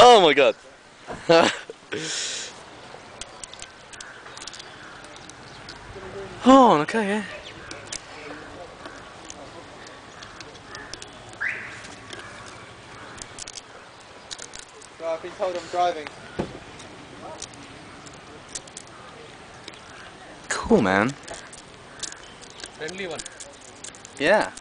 Oh my god. oh, okay, yeah. Well, I've been told I'm driving. Cool, man. Friendly one. Yeah.